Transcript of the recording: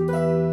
Música